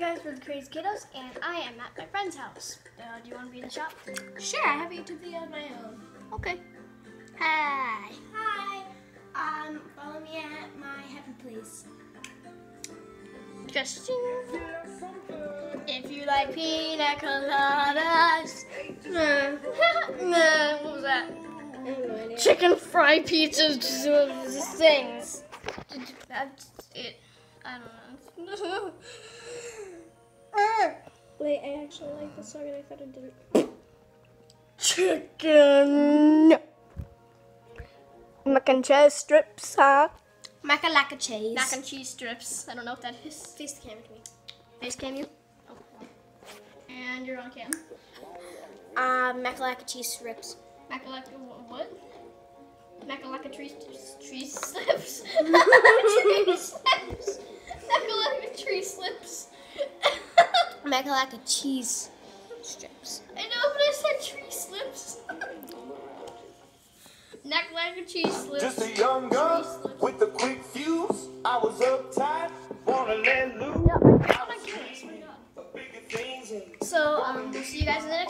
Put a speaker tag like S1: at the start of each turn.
S1: guys, we're the Krazy Kiddos, and I am at my friend's house. Uh, do you want to be in the shop?
S2: Sure, I have a YouTube video of my own.
S1: Okay. Hi.
S2: Hi. Um, follow me at my happy place.
S1: Just if you like pina coladas. Nah. nah, what was that? Chicken fry pizzas, just things. That's it. I don't know.
S2: Wait, I actually like this song and I thought I didn't.
S1: Chicken. Mac and cheese strips, huh?
S2: Macalaka cheese.
S1: Mac and cheese strips. I don't know what that is.
S2: Face the camera to me.
S1: Face cam you? Oh. And you're on cam.
S2: Uh, Macalaka cheese strips.
S1: Macalaka what? Macalaka tree tree slips. tree slips. Macalaka
S2: Macalaka cheese strips.
S1: I know, but I said tree slips. Macalaka cheese slips.
S3: Just a young gun
S1: slips.
S3: with a quick fuse. I was uptight, wanna let loose.
S1: No, I don't like this. Oh my god.
S3: Bigger things
S1: So, um, we'll see you guys in the next video. Bye.